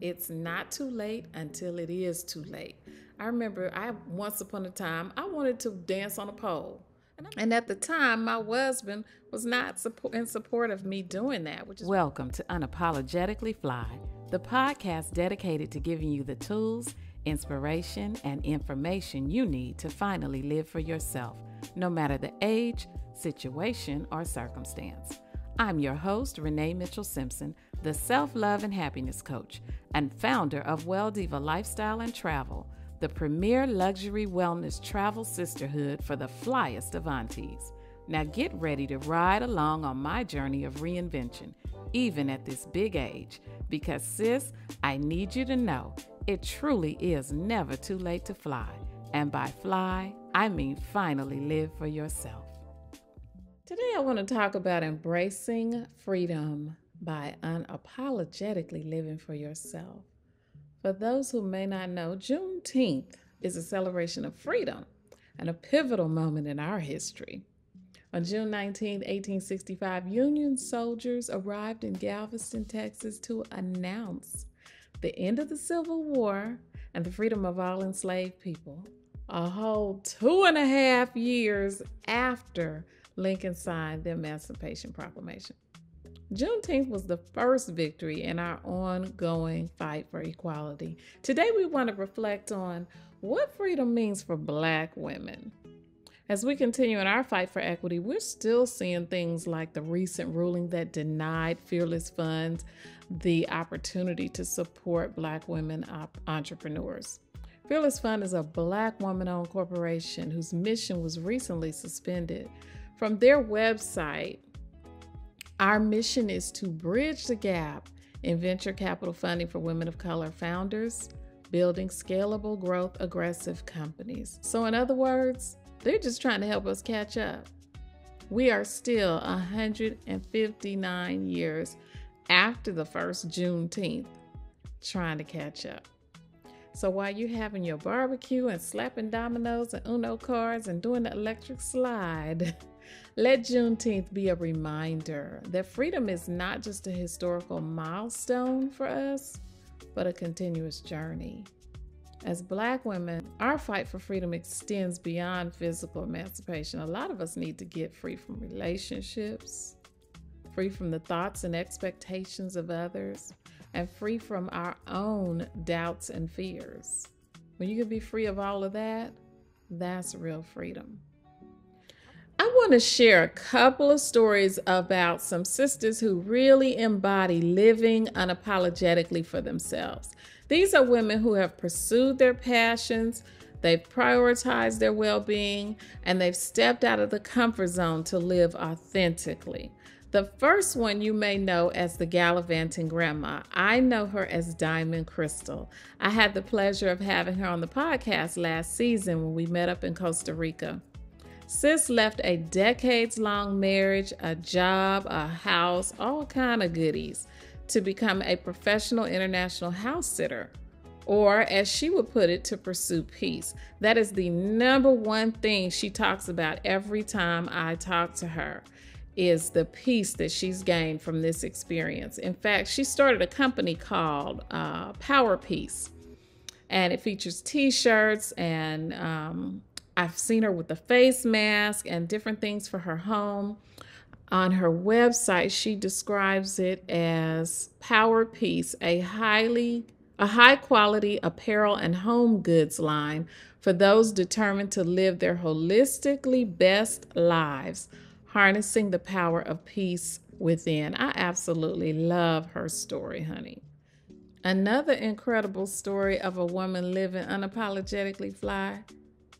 It's not too late until it is too late. I remember I once upon a time I wanted to dance on a pole. And at the time, my husband was not in support of me doing that. Which is welcome to Unapologetically Fly, the podcast dedicated to giving you the tools, inspiration, and information you need to finally live for yourself, no matter the age, situation, or circumstance. I'm your host, Renee Mitchell Simpson, the self love and happiness coach and founder of Well Diva Lifestyle and Travel, the premier luxury wellness travel sisterhood for the flyest of aunties. Now get ready to ride along on my journey of reinvention, even at this big age, because sis, I need you to know it truly is never too late to fly. And by fly, I mean finally live for yourself. Today, I want to talk about embracing freedom by unapologetically living for yourself. For those who may not know, Juneteenth is a celebration of freedom and a pivotal moment in our history. On June 19, 1865, Union soldiers arrived in Galveston, Texas to announce the end of the Civil War and the freedom of all enslaved people. A whole two and a half years after Lincoln signed the Emancipation Proclamation. Juneteenth was the first victory in our ongoing fight for equality. Today, we want to reflect on what freedom means for Black women. As we continue in our fight for equity, we're still seeing things like the recent ruling that denied Fearless Funds the opportunity to support Black women op- entrepreneurs. Fearless Fund is a Black woman owned corporation whose mission was recently suspended. From their website, our mission is to bridge the gap in venture capital funding for women of color founders, building scalable, growth aggressive companies. So, in other words, they're just trying to help us catch up. We are still 159 years after the first Juneteenth trying to catch up. So while you're having your barbecue and slapping dominoes and Uno cards and doing the electric slide, Let Juneteenth be a reminder that freedom is not just a historical milestone for us, but a continuous journey. As Black women, our fight for freedom extends beyond physical emancipation. A lot of us need to get free from relationships, free from the thoughts and expectations of others, and free from our own doubts and fears. When you can be free of all of that, that's real freedom. Want to share a couple of stories about some sisters who really embody living unapologetically for themselves. These are women who have pursued their passions, they've prioritized their well being, and they've stepped out of the comfort zone to live authentically. The first one you may know as the Gallivanting Grandma. I know her as Diamond Crystal. I had the pleasure of having her on the podcast last season when we met up in Costa Rica. Sis left a decades long marriage, a job, a house, all kind of goodies to become a professional international house sitter. Or, as she would put it, to pursue peace. That is the number one thing she talks about every time I talk to her is the peace that she's gained from this experience. In fact, she started a company called uh, Power Peace, and it features T-shirts and um, I've seen her with the face mask and different things for her home. On her website, she describes it as Power Peace, a highly a high quality apparel and home goods line for those determined to live their holistically best lives, harnessing the power of peace within. I absolutely love her story, honey. Another incredible story of a woman living unapologetically fly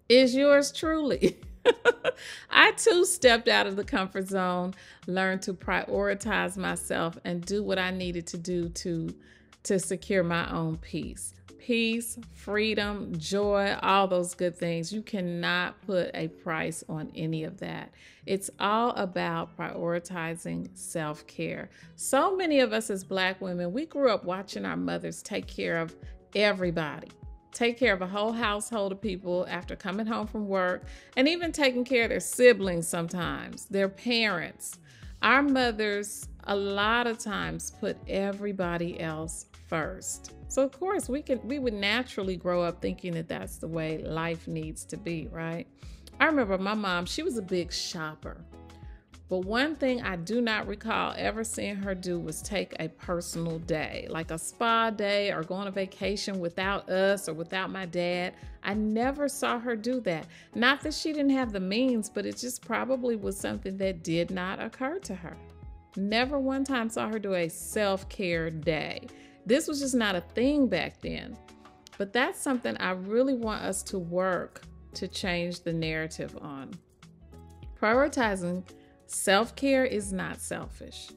is yours truly. I too stepped out of the comfort zone, learned to prioritize myself and do what I needed to do to to secure my own peace. Peace, freedom, joy, all those good things. You cannot put a price on any of that. It's all about prioritizing self care. So many of us as Black women, we grew up watching our mothers take care of everybody take care of a whole household of people after coming home from work, and even taking care of their siblings sometimes, their parents. Our mothers a lot of times put everybody else first. So of course we can we would naturally grow up thinking that that's the way life needs to be, right? I remember my mom, she was a big shopper. But one thing I do not recall ever seeing her do was take a personal day, like a spa day or go on a vacation without us or without my dad. I never saw her do that. Not that she didn't have the means, but it just probably was something that did not occur to her. Never one time saw her do a self care day. This was just not a thing back then. But that's something I really want us to work to change the narrative on. Prioritizing self care is not selfish.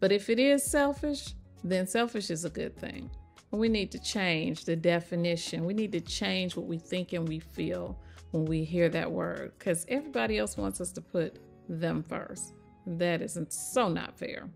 But if it is selfish, then selfish is a good thing. We need to change the definition. We need to change what we think and we feel when we hear that word because everybody else wants us to put them first. That isn't so not fair.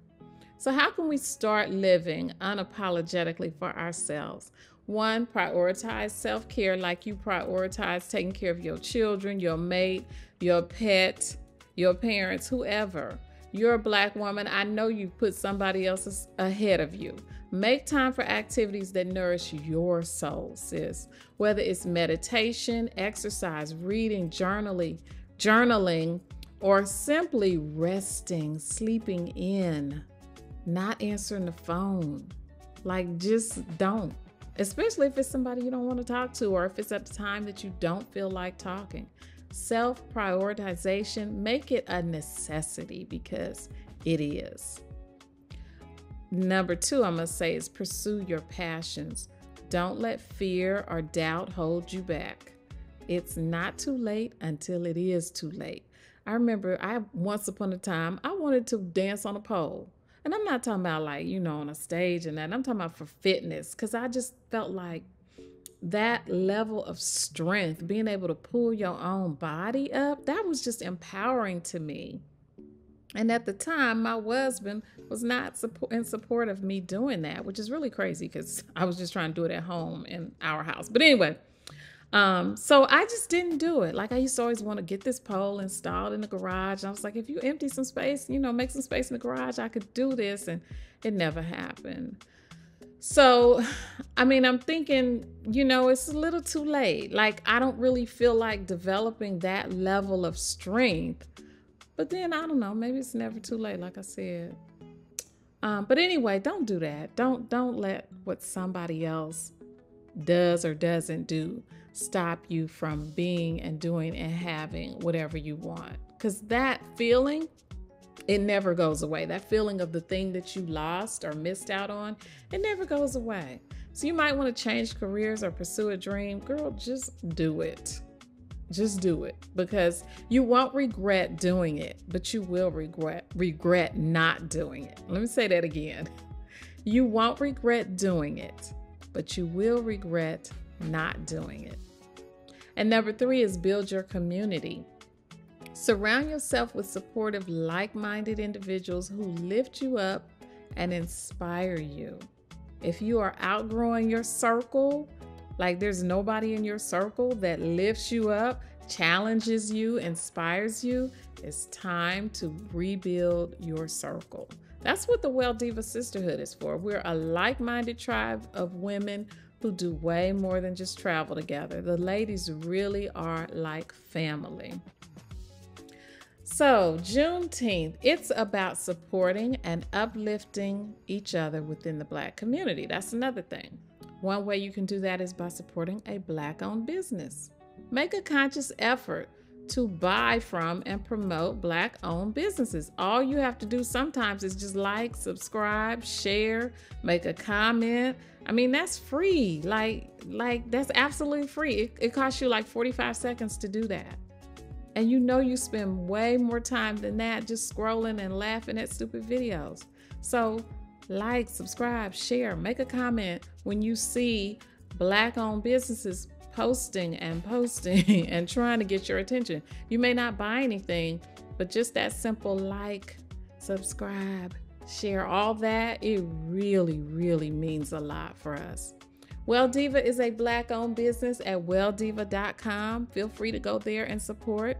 So, how can we start living unapologetically for ourselves? One, prioritize self care like you prioritize taking care of your children, your mate, your pet, your parents, whoever. You're a black woman. I know you put somebody else ahead of you. Make time for activities that nourish your soul, sis. Whether it's meditation, exercise, reading, journaling, journaling, or simply resting, sleeping in, not answering the phone. Like, just don't. Especially if it's somebody you don't want to talk to, or if it's at the time that you don't feel like talking. Self prioritization, make it a necessity because it is. Number two, I must say, is pursue your passions. Don't let fear or doubt hold you back. It's not too late until it is too late. I remember I once upon a time I wanted to dance on a pole. And I'm not talking about like, you know, on a stage and that. I'm talking about for fitness cuz I just felt like that level of strength, being able to pull your own body up, that was just empowering to me. And at the time, my husband was not support, in support of me doing that, which is really crazy because I was just trying to do it at home in our house. But anyway, um, so I just didn't do it. Like I used to always want to get this pole installed in the garage. And I was like, if you empty some space, you know, make some space in the garage, I could do this. And it never happened. So, I mean, I'm thinking, you know, it's a little too late. Like, I don't really feel like developing that level of strength. But then I don't know, maybe it's never too late, like I said. Um, but anyway, don't do that. Don't don't let what somebody else does or doesn't do stop you from being and doing and having whatever you want. Because that feeling, it never goes away. That feeling of the thing that you lost or missed out on, it never goes away. So you might want to change careers or pursue a dream. Girl, just do it. Just do it because you won't regret doing it, but you will regret regret not doing it. Let me say that again. You won't regret doing it, but you will regret not doing it. And number three is build your community. Surround yourself with supportive, like minded individuals who lift you up and inspire you. If you are outgrowing your circle, like there's nobody in your circle that lifts you up, challenges you, inspires you, it's time to rebuild your circle. That's what the Well Diva Sisterhood is for. We're a like minded tribe of women who do way more than just travel together. The ladies really are like family. So, Juneteenth, it's about supporting and uplifting each other within the Black community. That's another thing. One way you can do that is by supporting a Black owned business. Make a conscious effort to buy from and promote Black owned businesses. All you have to do sometimes is just like, subscribe, share, make a comment. I mean, that's free. Like, like that's absolutely free. It, it costs you like 45 seconds to do that. And you know you spend way more time than that just scrolling and laughing at stupid videos. So, like, subscribe, share, make a comment when you see black owned businesses posting and posting and trying to get your attention. You may not buy anything, but just that simple like, subscribe, share, all that, it really, really means a lot for us. Well Diva is a black owned business at welldiva.com. Feel free to go there and support.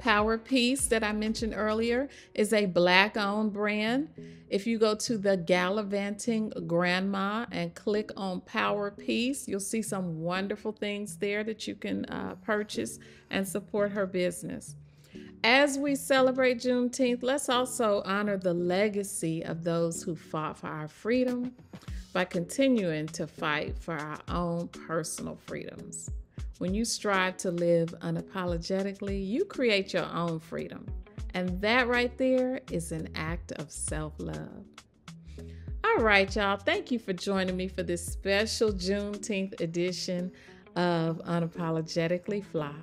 Power Peace, that I mentioned earlier, is a black owned brand. If you go to the Gallivanting Grandma and click on Power Peace, you'll see some wonderful things there that you can uh, purchase and support her business. As we celebrate Juneteenth, let's also honor the legacy of those who fought for our freedom by continuing to fight for our own personal freedoms. When you strive to live unapologetically, you create your own freedom. And that right there is an act of self love. All right, y'all. Thank you for joining me for this special Juneteenth edition of Unapologetically Fly.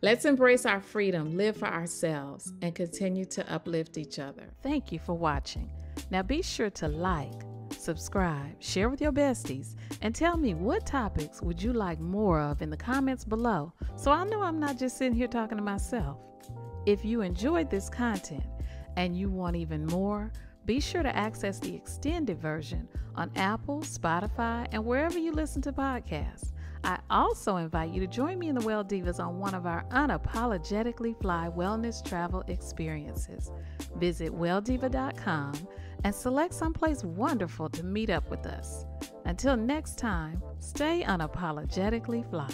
Let's embrace our freedom, live for ourselves, and continue to uplift each other. Thank you for watching. Now be sure to like, subscribe, share with your besties, and tell me what topics would you like more of in the comments below so I know I'm not just sitting here talking to myself. If you enjoyed this content and you want even more, be sure to access the extended version on Apple, Spotify, and wherever you listen to podcasts. I also invite you to join me in the Well Divas on one of our unapologetically fly wellness travel experiences. Visit welldiva.com and select someplace wonderful to meet up with us. Until next time, stay unapologetically fly.